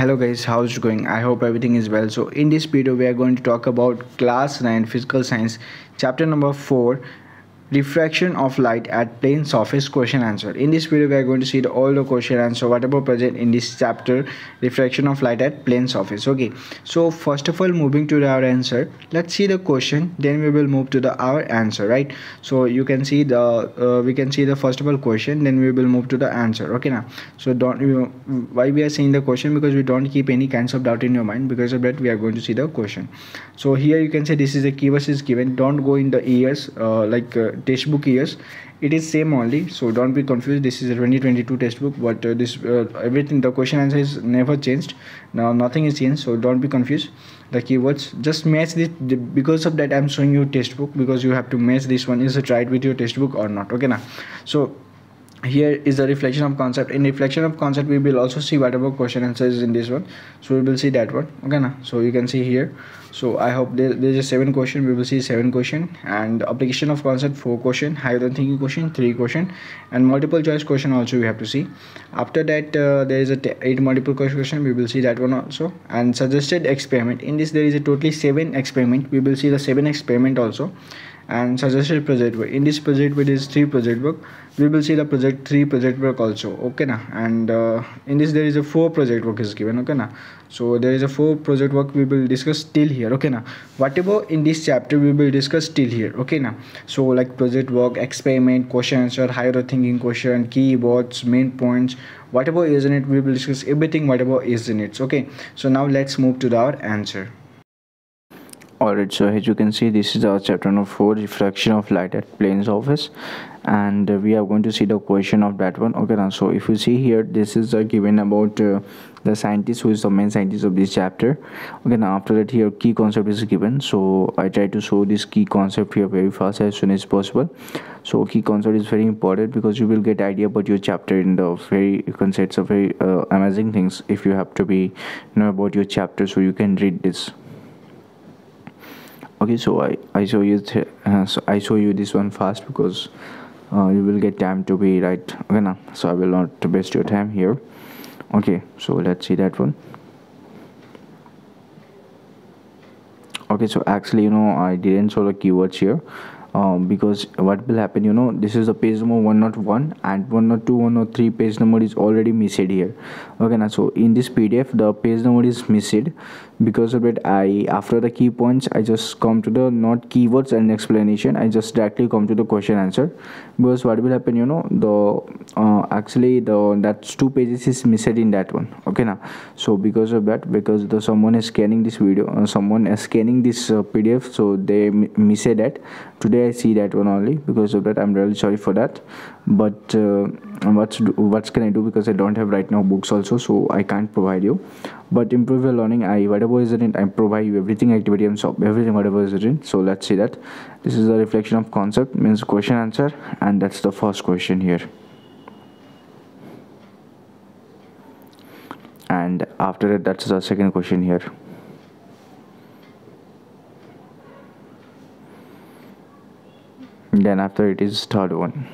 hello guys how's it going? I hope everything is well. So in this video we are going to talk about class 9 physical science chapter number 4 refraction of light at plane surface question answer. In this video we are going to see the, all the question answer whatever present in this chapter refraction of light at plane surface. Okay. So first of all moving to our answer let's see the question then we will move to the our answer right? So you can see the uh, we can see the first of all question then we will move to the answer. Okay now. So don't you why we are seeing the question? Because we don't keep any kinds of doubt in your mind. Because of that we are going to see the question. So here you can say this is a keywords is given. Don't go in the years uh, like uh, textbook years. It is same only so don't be confused. This is a 2022 textbook but uh, this uh, everything the question answer is never changed. Now nothing is changed so don't be confused. The keywords just match this because of that i'm showing you textbook because you have to match this one. Is it right with your textbook or not? Okay now. So here is the reflection of concept. In reflection of concept we will also see whatever question answers in this one. So we will see that one. Okay now so you can see here. So i hope there, there's a seven question. We will see seven question. And application of concept four question. Higher than thinking question three question. And multiple choice question also we have to see. After that uh, there is a eight multiple choice question. We will see that one also. And suggested experiment. In this there is a totally seven experiment. We will see the seven experiment also and suggested project work. In this project with is three project work. We will see the project three project work also okay now and uh, in this there is a four project work is given okay now so there is a four project work we will discuss till here okay now whatever in this chapter we will discuss till here okay now so like project work experiment question answer higher thinking question keywords main points whatever is in it we will discuss everything whatever is in it okay? So now let's move to our answer alright so as you can see this is our chapter number 4 refraction of light at plane surface and uh, we are going to see the question of that one. Okay now so if you see here this is uh, given about uh, the scientist who is the main scientist of this chapter. Okay now after that here key concept is given. So i try to show this key concept here very fast as soon as possible. So key concept is very important because you will get idea about your chapter in the very concepts of very uh, amazing things if you have to be know about your chapter so you can read this okay so i i show you uh, so i show you this one fast because uh, you will get time to be right. Okay now so i will not waste your time here. Okay so let's see that one. Okay so actually you know i didn't show the keywords here um, because what will happen you know this is the page number 101 and 102 103 page number is already missed here. Okay now so in this pdf the page number is missed. Because of it i after the key points i just come to the not keywords and explanation. I just directly come to the question answer. Because what will happen you know the uh, actually the that's two pages is missed in that one. Okay now so because of that because the someone is scanning this video uh, someone is scanning this uh, pdf so they missed that. Today i see that one only. Because of that i'm really sorry for that. But uh, what's what can i do? Because i don't have right now books also so i can't provide you. But improve your learning. I whatever is in i provide you everything activity and so everything whatever is in so let's see that. This is a reflection of concept means question answer and that's the first question here. And after that that's the second question here then after it is third one.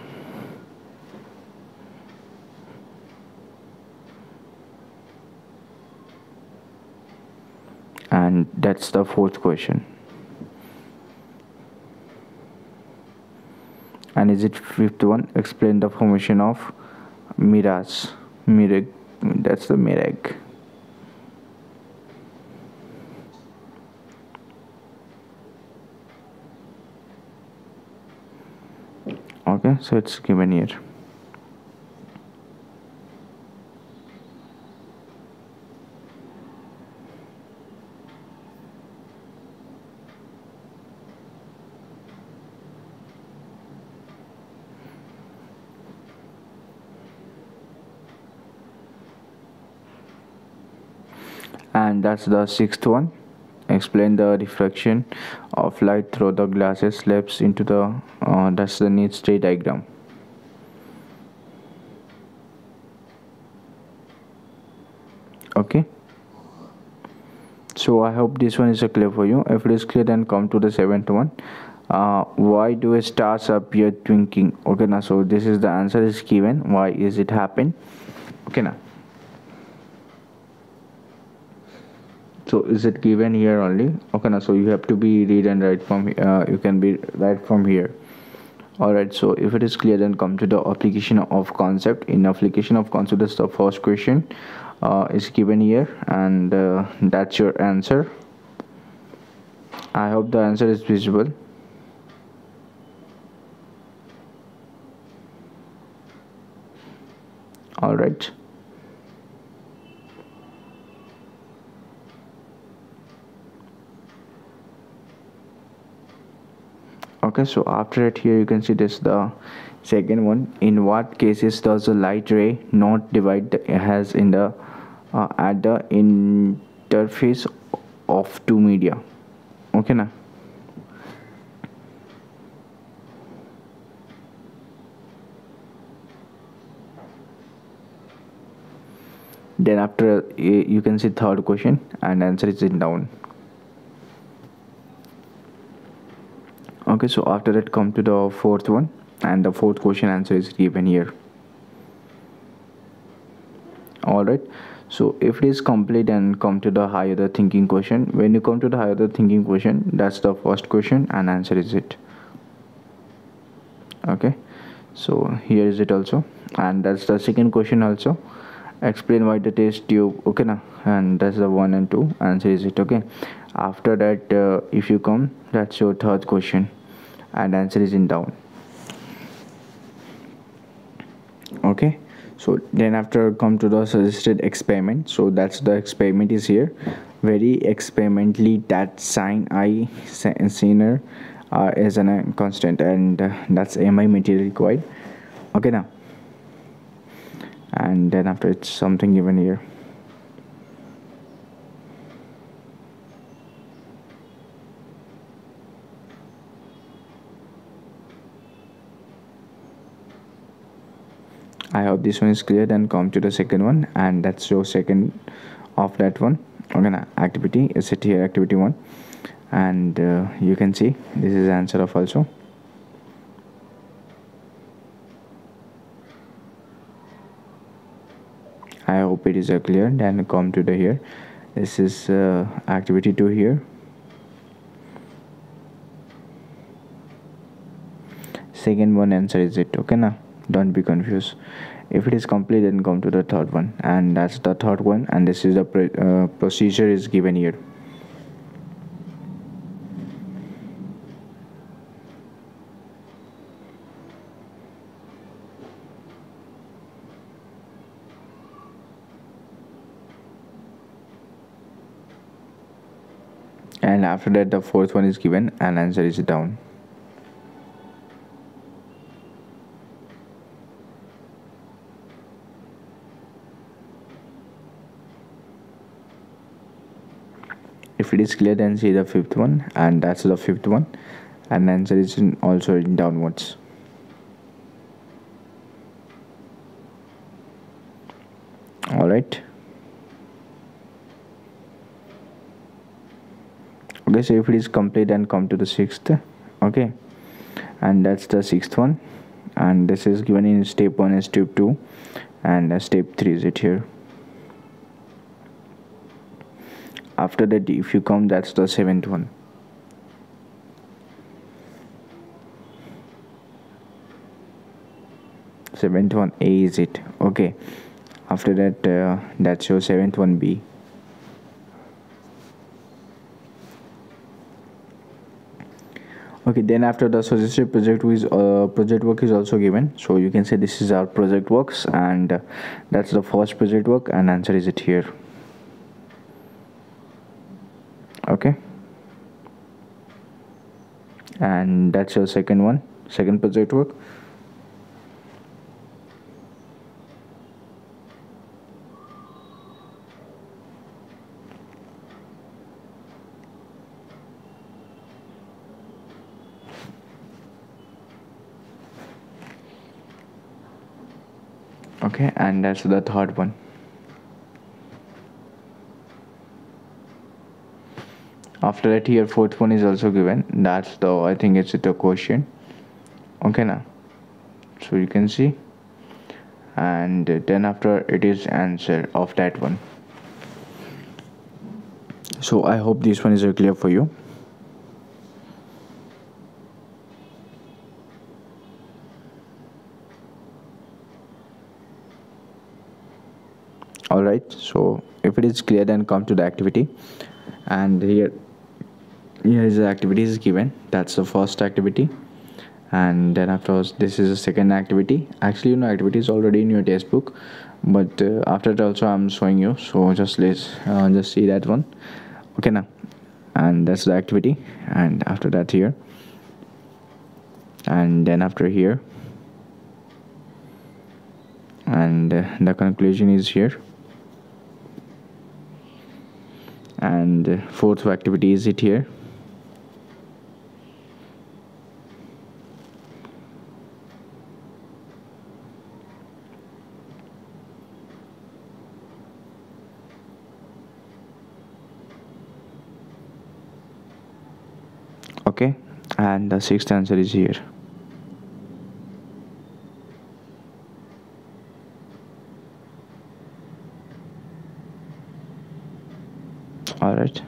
And that's the fourth question. And is it fifth one? Explain the formation of mirage. Mirage that's the mirage okay so it's given here and that's the sixth one explain the refraction of light through the glasses slabs into the uh, that's the neat state diagram. Okay. So i hope this one is clear for you. If it is clear then come to the seventh one. Uh, why do stars appear twinkling? Okay now so this is the answer is given. Why is it happen? Okay now so is it given here only? Okay now so you have to be read and write from uh, you can be write from here. Alright so if it is clear then come to the application of concept. In application of concept is the first question uh, is given here and uh, that's your answer. I hope the answer is visible. Alright okay so after it here you can see this the second one. In what cases does the light ray not divide the, has in the uh, at the interface of two media? Okay now then after you can see third question and answer is in down okay so after that come to the fourth one. And the fourth question answer is given here. All right so if it is complete and come to the higher the thinking question when you come to the higher the thinking question that's the first question and answer is it. Okay. So here is it also. And that's the second question also. Explain why the test tube okay now and that's the one and two answer is it okay? After that uh, if you come that's your third question and answer is in down okay so then after come to the suggested experiment so that's the experiment is here. Very experimentally that sine i sine r uh, is a constant and uh, that's mi material required. Okay now. And then after it's something given here I hope this one is clear then come to the second one and that's your second of that one. Okay now activity is it here activity one? And uh, you can see this is answer of also. I hope it is clear then come to the here. This is uh, activity 2 here. Second one answer is it okay now don't be confused. If it is complete then come to the third one. And that's the third one and this is the uh, procedure is given here. And after that the fourth one is given and answer is down if it is clear then see the fifth one and that's the fifth one. And answer is in also in downwards. All right. Okay so if it is complete then come to the sixth. Okay. And that's the sixth one. And this is given in step 1 and step 2 and step 3 is it here after that if you come that's the seventh one. Seventh one a is it. Okay. After that uh, that's your seventh one b. Okay then after the suggested project is uh, project work is also given. So you can say this is our project works and uh, that's the first project work and answer is it here okay. And that's your second one. Second project work? Okay and that's the third one after that here fourth one is also given. That's the i think it's the question okay now so you can see. And then after it is answer of that one. So i hope this one is clear for you. All right. So if it is clear then come to the activity. And here here is the activity is given. That's the first activity. And then after this is the second activity. Actually you know activity is already in your textbook but uh, after that also i'm showing you. So just let's uh, just see that one. Okay now. And that's the activity. And after that here. And then after here. And uh, the conclusion is here. And uh, fourth activity is it here okay and the sixth answer is here. All right.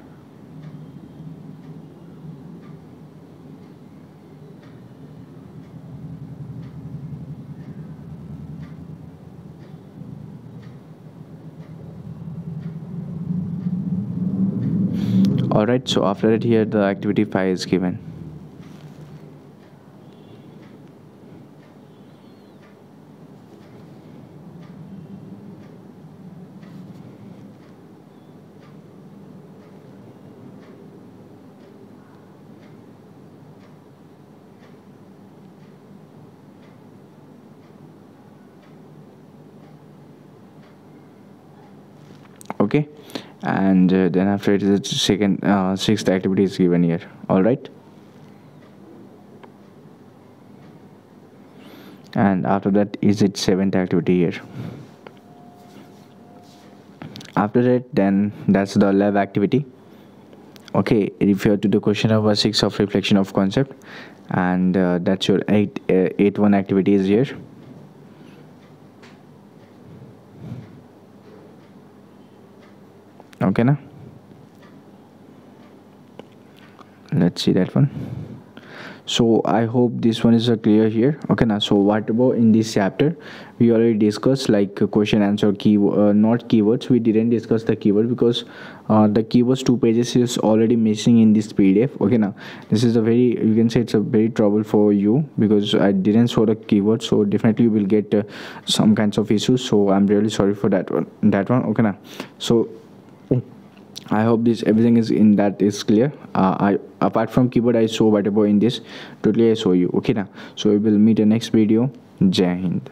Alright so after that here the activity 5 is given okay. And uh, then after it is the second uh, sixth activity is given here. All right? And after that is its seventh activity here. After that then that's the lab activity. Okay refer to the question number six of reflection of concept. And uh, that's your eight uh, eight one activity is here okay now let's see that one. So i hope this one is clear here. Okay now so what about in this chapter? We already discussed like question answer key uh, not keywords. We didn't discuss the keyword because uh, the keywords two pages is already missing in this pdf okay now this is a very you can say it's a very trouble for you because i didn't show the keyword. So definitely you will get uh, some kinds of issues. So i'm really sorry for that one that one. Okay now so i hope this everything is in that is clear. Uh, i apart from keyboard i show whatever in this. Totally i show you. Okay now so we will meet in next video. Jai hind